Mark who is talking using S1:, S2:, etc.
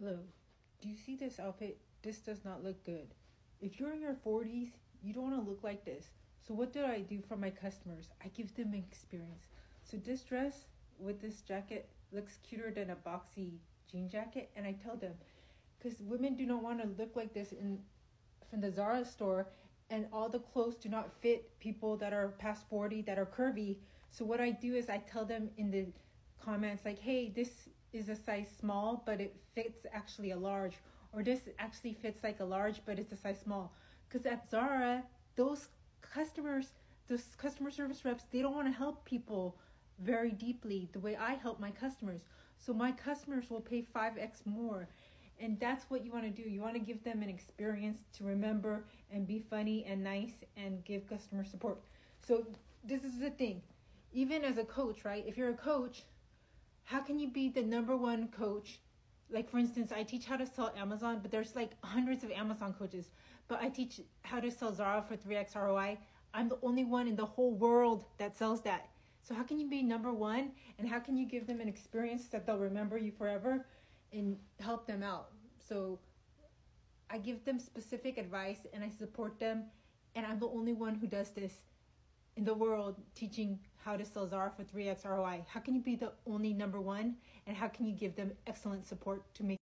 S1: Hello. Do you see this outfit? This does not look good. If you're in your 40s, you don't want to look like this. So what do I do for my customers? I give them experience. So this dress with this jacket looks cuter than a boxy jean jacket and I tell them cuz women do not want to look like this in from the Zara store and all the clothes do not fit people that are past 40 that are curvy. So what I do is I tell them in the comments like, "Hey, this is a size small, but it fits actually a large, or this actually fits like a large, but it's a size small. Because at Zara, those customers, those customer service reps, they don't want to help people very deeply the way I help my customers. So my customers will pay 5x more. And that's what you want to do. You want to give them an experience to remember and be funny and nice and give customer support. So this is the thing. Even as a coach, right? If you're a coach, how can you be the number one coach? Like for instance, I teach how to sell Amazon, but there's like hundreds of Amazon coaches. But I teach how to sell Zara for 3x ROI. I'm the only one in the whole world that sells that. So how can you be number one and how can you give them an experience that they'll remember you forever and help them out? So I give them specific advice and I support them and I'm the only one who does this in the world teaching how to sell Zara for 3x ROI? How can you be the only number one? And how can you give them excellent support to make